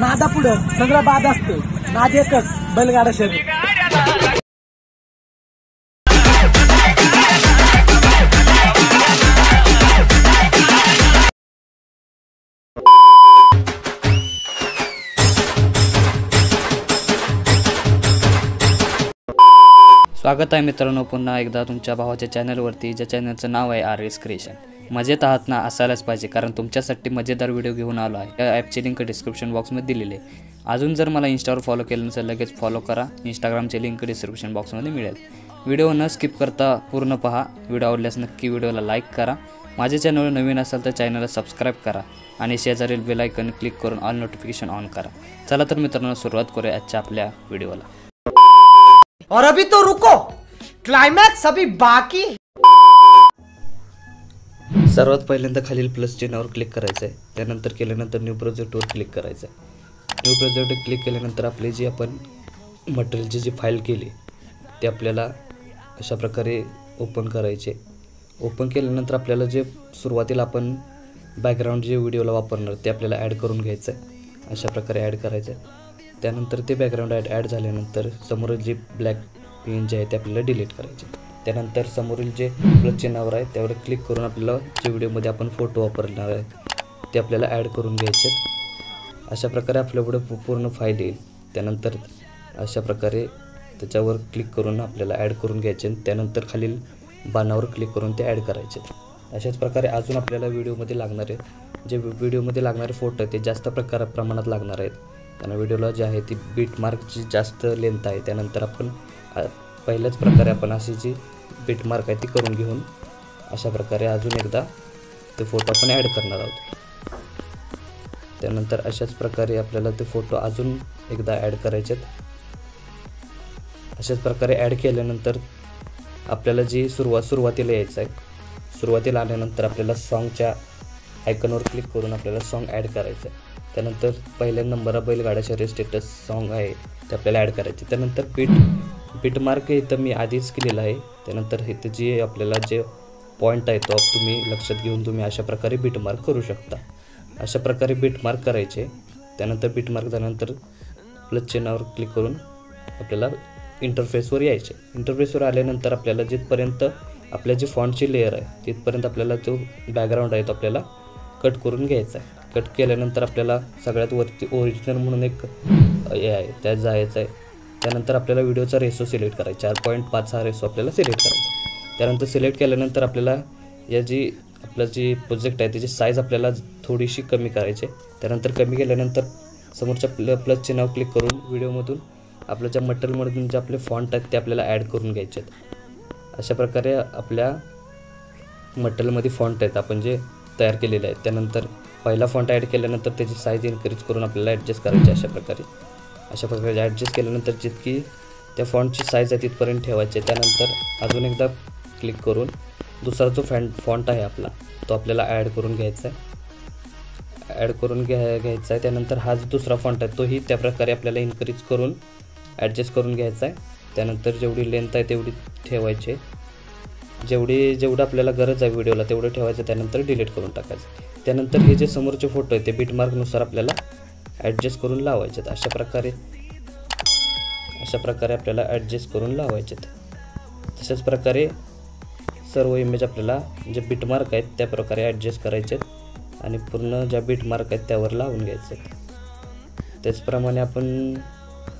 नादा पुढं. सगळं बाद असतो. नाद एकच बैलगाडा शरीर. स्वागत आहे मित्रांनो पुन्हा एकदा तुमच्या भावाच्या चॅनलवरती ज्या चॅनलचं नाव आहे आर एस क्रिएशन मजेत आहात ना असायलाच पाहिजे. कारण तुमच्यासाठी मजेदार व्हिडिओ घेऊन आलो आहे. या ॲपची लिंक डिस्क्रिप्शन बॉक्समध्ये दिलेली आहे. अजून जर मला इंस्टावर फॉलो केलं नसेल लगेच फॉलो करा. इंस्टाग्रामची लिंक डिस्क्रिप्शन बॉक्समध्ये मिळेल. व्हिडिओ न स्किप करता पूर्ण पहा. व्हिडिओ आवडल्यास नक्की व्हिडिओला लाईक करा. माझ्या चॅनलवर नवीन असाल तर चॅनलला सबस्क्राईब करा आणि शेजारील बेल आयकन क्लिक करून ऑल नोटिफिकेशन ऑन करा. चला तर मित्रांनो सुरुवात करूया आजच्या आपल्या व्हिडिओला. और अभी तो रुको. क्लाइमैक्स अभी बाकी. सर्वात पहिल्यांदा खालील प्लस चिन्हावर क्लिक करायचं आहे त्यानंतर केल्यानंतर न्यू प्रोजेक्टवर क्लिक करायचं आहे न्यू प्रोजेक्टवर क्लिक केल्यानंतर आपली जी आपण मटेरियलची जी फाईल केली ते आपल्याला अशा प्रकारे ओपन करायचे. ओपन केल्यानंतर आपल्याला जे सुरुवातीला आपण बॅकग्राऊंड जे व्हिडिओला वापरणार ते आपल्याला ॲड करून घ्यायचं आहे अशा प्रकारे ॲड करायचं आहे त्यानंतर ते बॅकग्राऊंड ॲड ॲड झाल्यानंतर समोर जे ब्लॅक पेन जे आहे ते आपल्याला डिलीट करायचे. त्यानंतर समोरील जे प्लस चिन्हावर आहे त्यावर क्लिक करून आपल्याला जे व्हिडिओमध्ये आपण फोटो वापरणार आहे ते आपल्याला ॲड करून घ्यायचे आहेत. अशा प्रकारे आपल्यापुढे पू- पूर्ण फाईल येईल. त्यानंतर अशा प्रकारे त्याच्यावर क्लिक करून आपल्याला ॲड करून घ्यायचे त्यानंतर खालील बाणावर क्लिक करून ते ॲड करायचे अशाच प्रकारे अजून आपल्याला व्हिडिओमध्ये लागणारे जे व्हिडिओमध्ये लागणारे फोटो आहेत ते जास्त प्रकार प्रमाणात लागणार आहेत. त्यांना व्हिडिओला जे आहे ती बीट मार्कची जास्त लेंथ आहे. त्यानंतर आपण पहिल्याच प्रकारे आपण अशी जी बीट मार्क आहे ती करून घेऊन अशा प्रकारे अजून एकदा ते फोटो आपण ॲड करणार आहोत. त्यानंतर अशाच प्रकारे आपल्याला ते फोटो अजून एकदा ॲड करायचे आहेत. अशाच प्रकारे ॲड केल्यानंतर आपल्याला जी सुरुवात सुरुवातीला यायचं आहे सुरुवातीला आल्यानंतर आपल्याला सॉन्गच्या आयकनवर क्लिक करून आपल्याला सॉन्ग ॲड करायचं आहे. त्यानंतर पहिल्या नंबरा बैलगाड्या शरीर स्टेटस सॉन्ग आहे ते आपल्याला ॲड करायचे त्यानंतर पीठ बिटमार्क इथं मी आधीच केलेलं आहे. त्यानंतर इथं जे आपल्याला जे पॉईंट आहे तो तुम्ही लक्षात घेऊन तुम्ही अशा प्रकारे बिटमार्क करू शकता. अशा प्रकारे बिटमार्क करायचे. त्यानंतर बिटमार्क झाल्यानंतर प्लस चिन्हावर क्लिक करून आपल्याला इंटरफेसवर यायचे. इंटरफेसवर आल्यानंतर आपल्याला जिथपर्यंत आपल्या जी फॉन्टची लेअर आहे तिथपर्यंत आपल्याला जो बॅकग्राऊंड आहे तो आपल्याला कट करून घ्यायचा आहे. कट केल्यानंतर आपल्याला सगळ्यात वरती ओरिजिनल म्हणून एक हे आहे. त्यात जायचं आहे. त्यानंतर आपल्याला व्हिडिओचा रेसो सिलेक्ट करायचा चार पॉईंट पाच हा रेसो आपल्याला सिलेक्ट करायचा त्यानंतर सिलेक्ट केल्यानंतर आपल्याला या जी आपलं जी प्रोजेक्ट आहे त्याची साईज आपल्याला थोडीशी कमी करायची आहे. त्यानंतर कमी केल्यानंतर समोरच्या प्ल प्लस चिन्हावर क्लिक करून व्हिडिओमधून आपल्या ज्या मटेरियलमधून जे आपले फॉन्ट आहेत ते आपल्याला ॲड करून घ्यायचे आहेत. अशा प्रकारे आपल्या मटेरियलमध्ये फॉन्ट आहेत आपण जे तयार केलेले आहेत. त्यानंतर पहिला फॉन्ट ॲड केल्यानंतर त्याची साईज इन्क्रीज करून आपल्याला ॲडजस्ट करायची अशा प्रकारे. अशा प्रकारे ॲडजस्ट केल्यानंतर जितकी त्या फॉन्टची साईज आहे तिथपर्यंत ठेवायची आहे. त्यानंतर अजून एकदा क्लिक करून दुसरा जो फॅन फॉन्ट आहे आपला तो आपल्याला ॲड करून घ्यायचा आहे. ॲड करून घ्या घ्यायचा आहे. त्यानंतर हा जो दुसरा फॉन्ट आहे तोही त्या प्रकारे आपल्याला इन्क्रीज करून ॲडजस्ट करून घ्यायचा आहे. त्यानंतर जेवढी लेंथ आहे तेवढी ठेवायची आहे. जेवढी जेवढं आपल्याला गरज आहे व्हिडिओला तेवढं ठेवायचं त्यानंतर डिलीट करून टाकायचं त्यानंतर हे जे समोरचे फोटो आहे ते बीटमार्कनुसार आपल्याला ॲडजस्ट करून लावायच्यात अशा प्रकारे. अशा प्रकारे आपल्याला ॲडजस्ट करून लावायचे आहेत. तशाच प्रकारे सर्व इमेज आपल्याला जे बीटमार्क आहेत त्या प्रकारे ॲडजस्ट करायचे आहेत आणि पूर्ण ज्या बीटमार्क आहेत त्यावर लावून घ्यायचे आहेत त्याचप्रमाणे आपण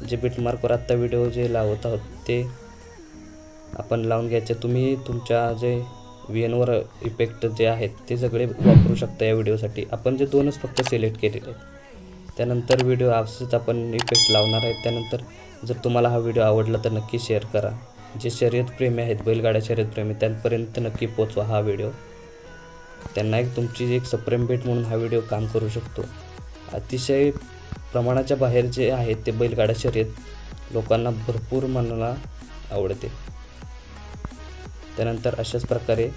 जे बीटमार्कवर आत्ता व्हिडिओ जे लावत आहोत ते आपण लावून घ्यायचे. तुम्ही तुमच्या जे व्ही एनवर इफेक्ट जे आहेत ते सगळे वापरू शकता या व्हिडिओसाठी आपण जे दोनच फक्त सिलेक्ट केलेले आहेत. त्यानंतर व्हिडिओ असंच आपण इफेक्ट लावणार आहेत त्यानंतर जर तुम्हाला हा व्हिडिओ आवडला तर नक्की शेअर करा. जे शर्यतप्रेमी आहेत बैलगाड्या शर्यतप्रेमी त्यांपर्यंत नक्की पोचवा हा व्हिडिओ त्यांना एक तुमची एक सप्रेम भेट म्हणून हा व्हिडिओ काम करू शकतो. अतिशय प्रमाणाच्या बाहेर जे आहेत ते बैलगाडा शर्यत लोकांना भरपूर मनाला आवडते. त्यानंतर अशाच प्रकारे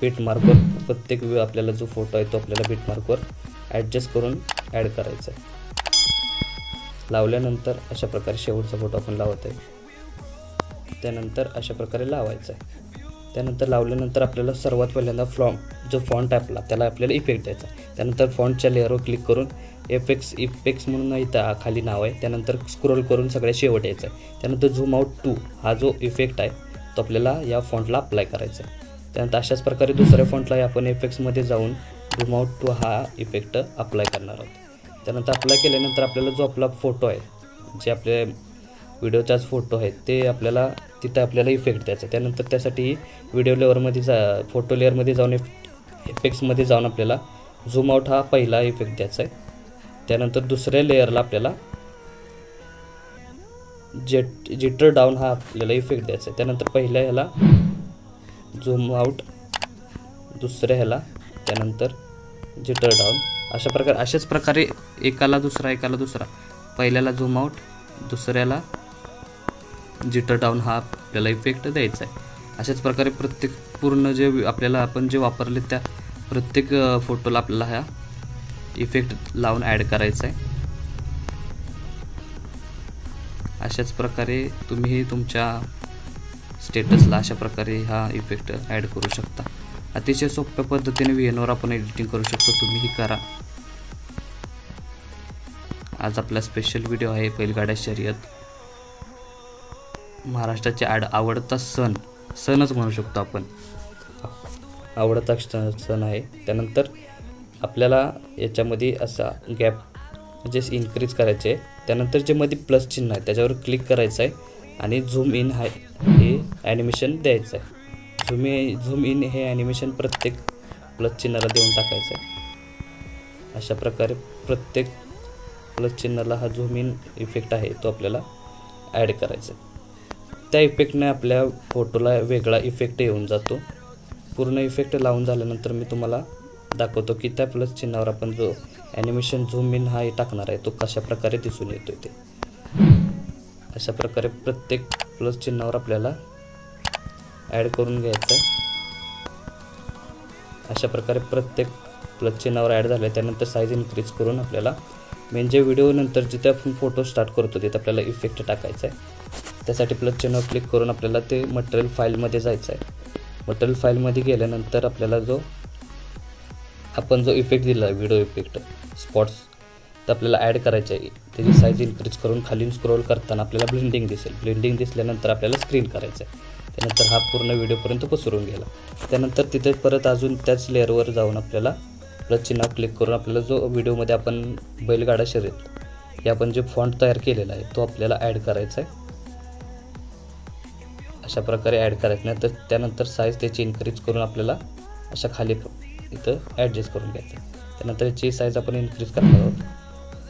बीट मार्कवर प्रत्येक वेळ आपल्याला जो फोटो आहे तो आपल्याला बीट मार्कवर ॲडजस्ट करून ॲड करायचं आहे लावल्यानंतर अशा प्रकारे शेवटचा फोटो आपण लावत आहे त्यानंतर अशा प्रकारे लावायचा आहे त्यानंतर लावल्यानंतर आपल्याला सर्वात पहिल्यांदा फ्लॉम जो फॉन्ट आपला त्याला आपल्याला इफेक्ट द्यायचा त्यानंतर फॉन्टच्या लेअरवर क्लिक करून एफेक्स इफेक्ट्स म्हणून इथं खाली नाव आहे. त्यानंतर स्क्रोल करून सगळ्या शेवट यायचं आहे त्यानंतर झूम आउट टू हा जो इफेक्ट आहे तो आपल्याला या फॉन्टला अप्लाय करायचा आहे त्यानंतर अशाच प्रकारे दुसऱ्या फॉन्टला आपण एफेक्ट्समध्ये जाऊन झूम आउट टू हा इफेक्ट अप्लाय करणार आहोत. त्यानंतर अप्लाय केल्यानंतर आपल्याला जो आपला फोटो आहे जे आपले व्हिडिओचाच फोटो आहे ते आपल्याला तिथं आपल्याला इफेक्ट द्यायचा. आहे. त्यानंतर त्यासाठी व्हिडिओ लेअरमध्ये जा फोटो लेअरमध्ये जाऊन इफेक्ट्समध्ये जाऊन आपल्याला झूम आउट हा पहिला इफेक्ट द्यायचा आहे. त्यानंतर दुसऱ्या लेअरला आपल्याला जेट जिटर डाऊन हा आपल्याला इफेक्ट द्यायचा आहे. त्यानंतर पहिल्या ह्याला झूम आउट दुसऱ्या ह्याला त्यानंतर जिटर डाऊन अशा प्रकारे अशाच प्रकारे एकाला दुसरा एकाला दुसरा. पहिल्याला झूम आउट दुसऱ्याला जिटर डाऊन हा आपल्याला इफेक्ट द्यायचा आहे. अशाच प्रकारे प्रत्येक पूर्ण जे आपल्याला आपण जे वापरले त्या प्रत्येक फोटोला आपल्याला ह्या इफेक्ट लावून ॲड करायचा आहे. अशाच प्रकारे तुम्ही तुमच्या स्टेटसला अशा प्रकारे हा इफेक्ट ॲड करू शकता. अतिशय सोप्या पद्धतीने व्ही एनवर आपण एडिटिंग करू शकतो. तुम्हीही करा. आज आपला स्पेशल व्हिडिओ आहे बैलगाड्या शर्यत. महाराष्ट्राचे आड आवडता सण सणच म्हणू शकतो आपण. आवडता सण आहे. त्यानंतर आपल्याला याच्यामध्ये असा गॅप म्हणजे इन्क्रीज करायचे आहे त्यानंतर जे मध्ये प्लस चिन्ह आहे त्याच्यावर क्लिक करायचं आहे आणि झूम इन हाय हे ॲनिमेशन द्यायचं आहे झूम झूम इन हे ॲनिमेशन प्रत्येक प्लस चिन्हाला देऊन टाकायचं आहे. अशा प्रकारे प्रत्येक प्लस चिन्हाला हा झूम इन इफेक्ट आहे तो आपल्याला ॲड करायचा आहे. त्या इफेक्टने आपल्या फोटोला वेगळा इफेक्ट येऊन जातो. पूर्ण इफेक्ट लावून झाल्यानंतर मी तुम्हाला दाखवतो की त्या प्लस चिन्हावर आपण जो ॲनिमेशन झूम इन हा टाकणार आहे तो कशा प्रकारे दिसून येतो ते. अशा प्रकारे प्रत्येक प्लस चिन्हावर आपल्याला ॲड करून घ्यायचं. आहे अशा प्रकारे प्रत्येक प्लस चिन्हावर ॲड झालं आहे त्यानंतर साईज इन्क्रीज करून आपल्याला मेन जे जिथे आपण फोटो स्टार्ट करतो तिथे आपल्याला इफेक्ट टाकायचा आहे. त्यासाठी प्लस चिन्हावर क्लिक करून आपल्याला ते मटेरियल फाईलमध्ये जायचं आहे. मटेरियल फाईलमध्ये गेल्यानंतर आपल्याला जो आपण जो इफेक्ट दिला आहे व्हिडिओ इफेक्ट स्पॉट्स तर आपल्याला ॲड करायचं आहे. त्याची साईज इन्क्रीज करून खाली स्क्रोल करताना आपल्याला ब्लेंडिंग दिसेल. ब्लेंडिंग दिसल्यानंतर आपल्याला स्क्रीन करायचं आहे. त्यानंतर हा पूर्ण व्हिडिओपर्यंत पसरून गेला. त्यानंतर तिथे परत अजून त्याच लेअरवर जाऊन आपल्याला प्लस चिन्हावर क्लिक करून आपल्याला जो व्हिडिओमध्ये आपण बैलगाडा शर्यत हे आपण जे फॉन्ट तयार केलेला आहे तो आपल्याला ॲड करायचा आहे. अशा प्रकारे ॲड करायचं नाही तर त्यानंतर साईज त्याची इन्क्रीज करून आपल्याला अशा खाली इथं ॲडजस्ट करून घ्यायचं त्यानंतर याची साईज आपण इन्क्रीज करणार आहोत.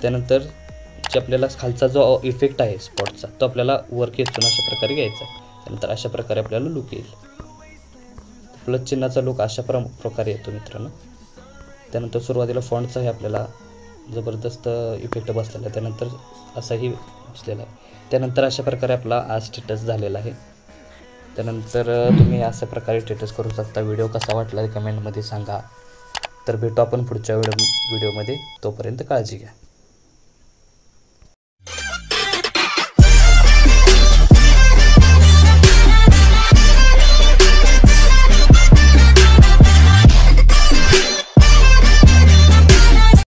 त्यानंतर जे आपल्याला खालचा जो इफेक्ट आहे स्पॉटचा तो आपल्याला वर खेचून अशा प्रकारे घ्यायचा आहे. त्यानंतर अशा प्रकारे आपल्याला लुक येईल. प्लस चिन्हाचा लुक अशा प्र प्रकारे येतो मित्रांनो. त्यानंतर सुरुवातीला फॉन्टचाही आपल्याला जबरदस्त इफेक्ट बसलेला आहे. त्यानंतर असाही बसलेला आहे. त्यानंतर अशा प्रकारे आपला आज स्टेटस झालेला आहे. त्यानंतर तुम्ही अशा प्रकारे स्टेटस करू शकता. व्हिडिओ कसा वाटला कमेंटमध्ये सांगा. तर भेटू आपण पुढच्या व्हिडिओ व्हिडिओमध्ये तोपर्यंत काळजी घ्या.